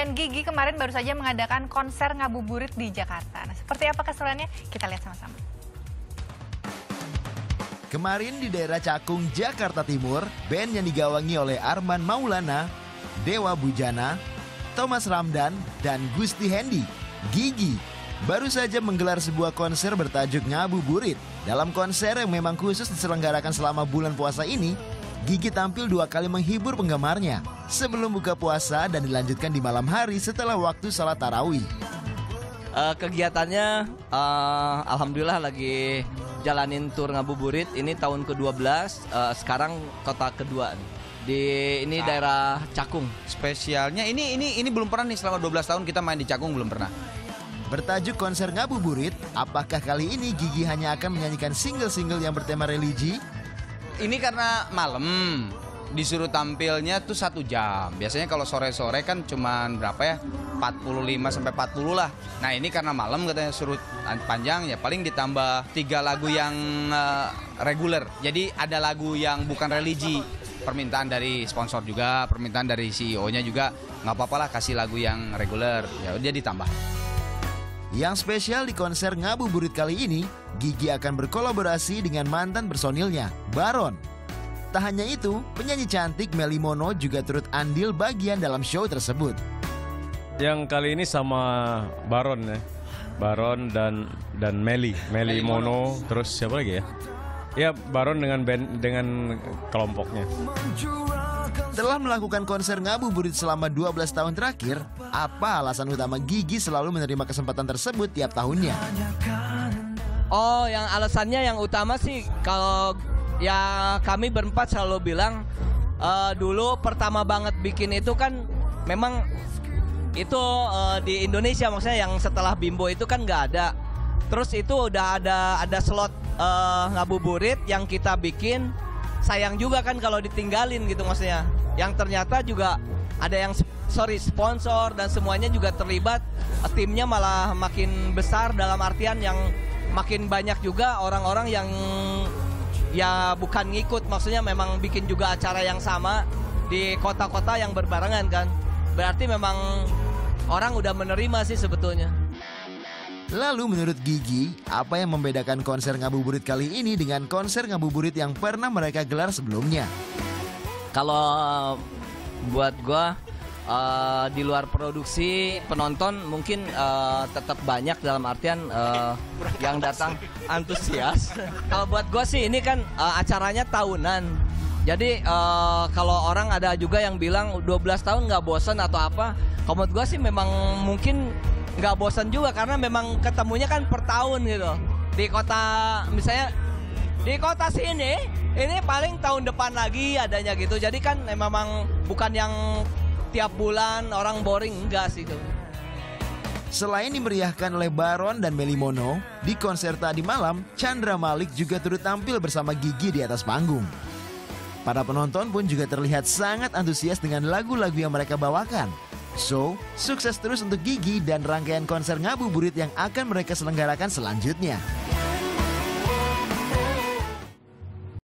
Dan Gigi kemarin baru saja mengadakan konser ngabuburit di Jakarta. Nah, seperti apa keseruannya? Kita lihat sama-sama. Kemarin di daerah Cakung, Jakarta Timur, band yang digawangi oleh Arman Maulana, Dewa Bujana, Thomas Ramdan, dan Gusti Hendy, Gigi, baru saja menggelar sebuah konser bertajuk Ngabuburit. Dalam konser yang memang khusus diselenggarakan selama bulan puasa ini, Gigi tampil dua kali menghibur penggemarnya sebelum buka puasa dan dilanjutkan di malam hari setelah waktu sholat tarawih. Uh, kegiatannya uh, alhamdulillah lagi jalanin tur ngabuburit ini tahun ke-12 uh, sekarang kota kedua di ini nah. daerah Cakung. Spesialnya ini ini ini belum pernah nih selama 12 tahun kita main di Cakung belum pernah. Bertajuk konser ngabuburit, apakah kali ini Gigi hanya akan menyanyikan single-single yang bertema religi? Ini karena malam, disuruh tampilnya tuh satu jam. Biasanya kalau sore-sore kan cuman berapa ya? 45 sampai 40 lah. Nah ini karena malam katanya suruh panjang ya paling ditambah tiga lagu yang uh, reguler. Jadi ada lagu yang bukan religi. Permintaan dari sponsor juga, permintaan dari CEO-nya juga nggak apa-apa lah kasih lagu yang reguler. Ya dia ditambah. Yang spesial di konser Ngabuburit kali ini, Gigi akan berkolaborasi dengan mantan personilnya, Baron. Tak hanya itu, penyanyi cantik Meli Mono juga turut andil bagian dalam show tersebut. Yang kali ini sama Baron ya. Baron dan dan Meli, Meli Mono, terus siapa lagi ya? Ya, Baron dengan band dengan kelompoknya. Setelah melakukan konser ngabuburit selama 12 tahun terakhir, apa alasan utama Gigi selalu menerima kesempatan tersebut tiap tahunnya? Oh, yang alasannya yang utama sih kalau ya kami berempat selalu bilang uh, dulu pertama banget bikin itu kan memang itu uh, di Indonesia maksudnya yang setelah Bimbo itu kan nggak ada. Terus itu udah ada ada slot uh, ngabuburit yang kita bikin. Sayang juga kan kalau ditinggalin gitu maksudnya. Yang ternyata juga ada yang sorry sponsor dan semuanya juga terlibat. Timnya malah makin besar dalam artian yang makin banyak juga orang-orang yang ya bukan ngikut maksudnya memang bikin juga acara yang sama di kota-kota yang berbarengan kan berarti memang orang udah menerima sih sebetulnya Lalu menurut Gigi, apa yang membedakan konser ngabuburit kali ini dengan konser ngabuburit yang pernah mereka gelar sebelumnya? Kalau buat gua uh, di luar produksi penonton mungkin uh, tetap banyak dalam artian uh, yang datang antusias. Kalau buat gue sih ini kan uh, acaranya tahunan. Jadi uh, kalau orang ada juga yang bilang 12 tahun nggak bosan atau apa, kalau gue sih memang mungkin nggak bosan juga karena memang ketemunya kan per tahun gitu. Di kota misalnya di kota sini ini paling tahun depan lagi adanya gitu. Jadi kan memang bukan yang tiap bulan orang boring enggak sih tuh. Selain dimeriahkan oleh Baron dan Melimono, di konser tadi malam, Chandra Malik juga turut tampil bersama Gigi di atas panggung. Para penonton pun juga terlihat sangat antusias dengan lagu-lagu yang mereka bawakan. So, sukses terus untuk Gigi dan rangkaian konser ngabuburit yang akan mereka selenggarakan selanjutnya.